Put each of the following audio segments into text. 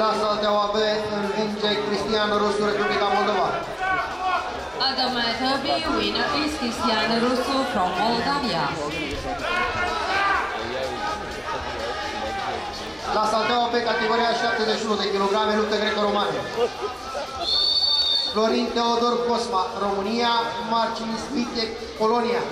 La Salteaua B învinge Cristian Rusu, Republica Moldova. Other Derby winner is Cristian Russo from Moldavia. La Salteaua B, categoria 71 de kg, luptă greco-romane. Florin Teodor Cosma, România, Marcin Svitek, Polonia.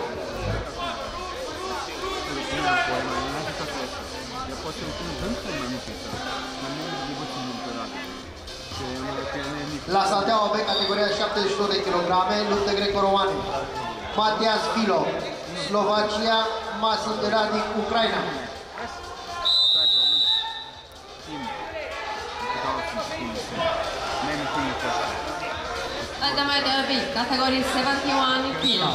La Salteaua B, categoria 71 de kg, luptă greco-romane. Matias Filo, Slovacia, Masim Radic, Ucraina. Other Derby, category 71 kilo.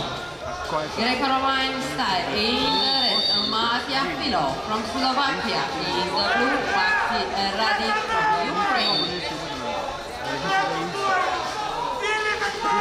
Greco-Roman style in red, Mattia Filo from Slovakia. In the blue, Maxi Radic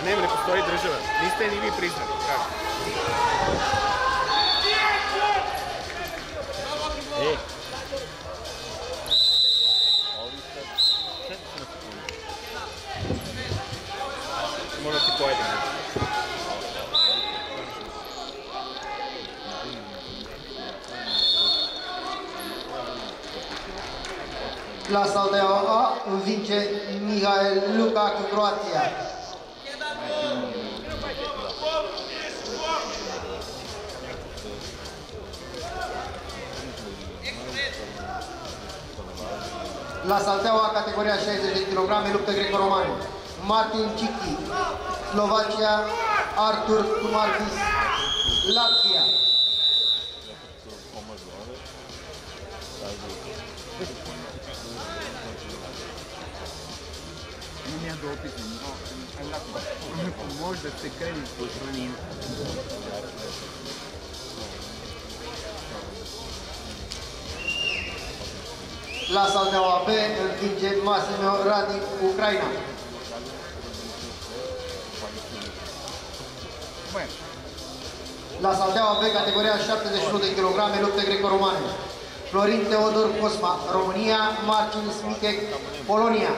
A nema, ne postoji država. Niste je ni vi priznali. Kako? E. Možda ti pojedem. La Salteaua A învinge Mihail Lukac, Croația. La Salteaua, categoria 60 de kg, luptă greco-romane. Martin Cichi, Slovacia, Artur Kumarvis, Latvia. Имам я допит, но ако може да се крени La Salteaua B învinge Massimo Radic, Ucraina. Bueno, La Salteaua B, categoria 71 de kg, lupte greco-romane. Florin Teodor Cosma, România, Marcin Smitek, Polonia.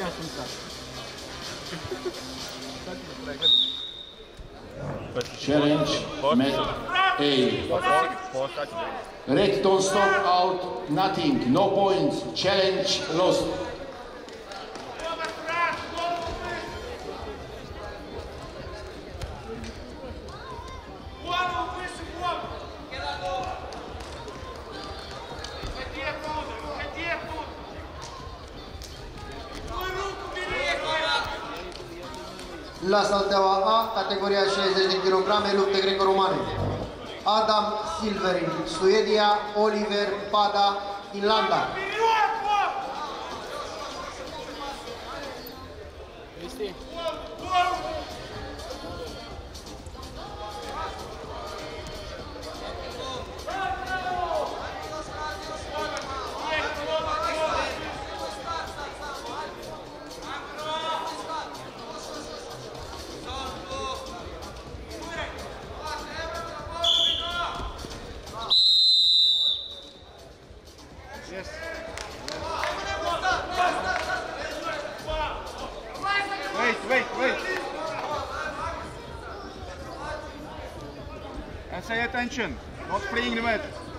ja sam sad. Sad ću da pregledam. Challenge match A. Red don't stop out, nothing, no points. Challenge lost. La Salteaua A, categoria 60 de kg, lupte greco-romane. Adam Silverin, Suedia, Oliver Pada, Finlanda. not playing the match.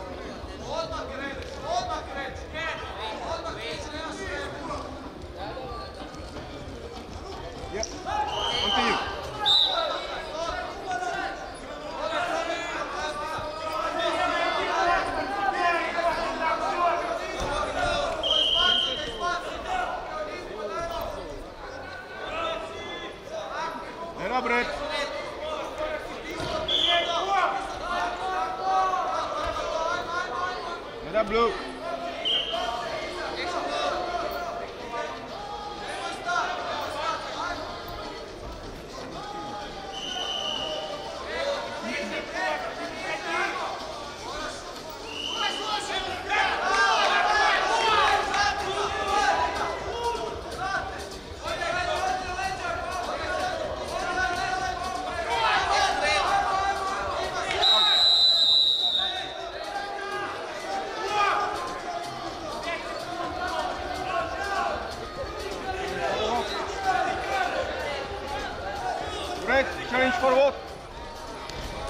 Challenge for what?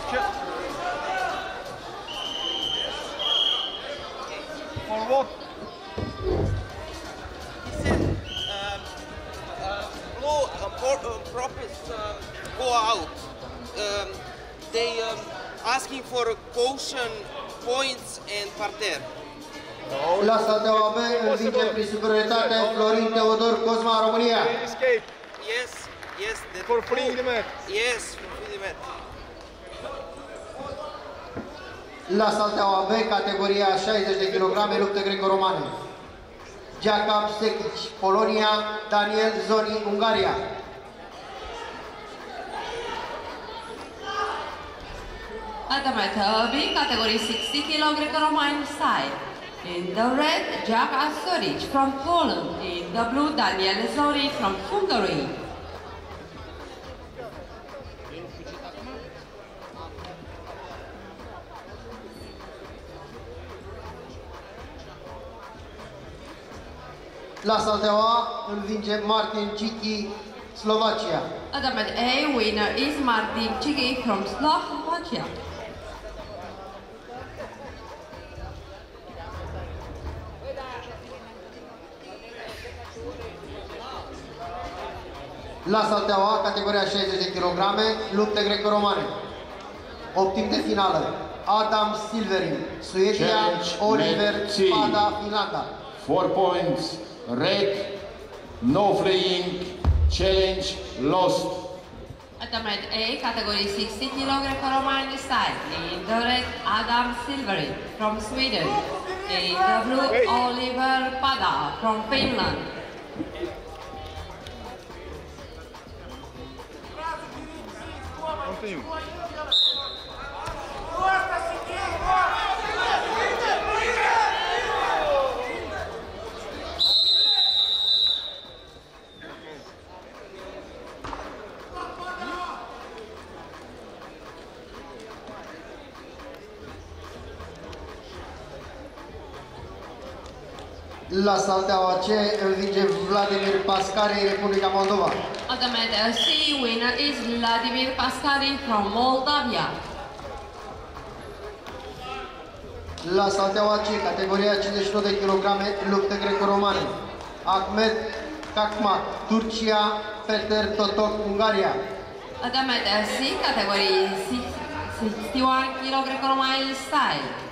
Che- for what? Listen, um, uh, Blue uh, por- uh, Propers uh, go out. Um, they um, asking for caution points and parterre. La Salteaua B îl vinge prin superioritate Florin Teodor Cosma, România. Escape Yes, yes. The for freeing the mat. Yes, for freeing the mat. La Salteaua B, categoria 60 de kg, lupte greco-romane. Jacob Sekic, Polonia, Daniel Zoni, Ungaria. At the mat B, category 60 kg Greco-Roman style. In the red, Jack Astoric from Poland. In the blue, Daniel Zori from Hungary. La Salteaua îl vinge Martin Cichi, Slovacia. At the mat A, winner is Martin Chigi from Slovakia. La Salteaua, categoria 60 de kg, lupte greco-romane. Optim de finală. Adam Silverin, Suedia, Challenge Oliver match C. Spada, Finlanda. Four points, red, no fleeing, challenge lost. At A, category 60 kg Greco-Roman style. In the red, Adam Silveri from Sweden. In the blue, Oliver Pada from Finland. Continue. La Salteaua C îl vinge Vladimir Pascari, Republica Moldova. At the mat C, winner is Vladimir Pascari from Moldavia. La Salteaua C, categoria 51 de kg, lupte greco-romane. Ahmed Kakmak, Turcia, Peter Totok, Ungaria. At the mat C, category 61 kg Greco-Roman style.